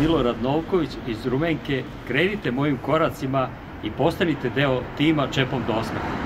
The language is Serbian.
Milorad Novković iz Rumenke, krenite mojim koracima i postanite deo tima Čepom do osmeha.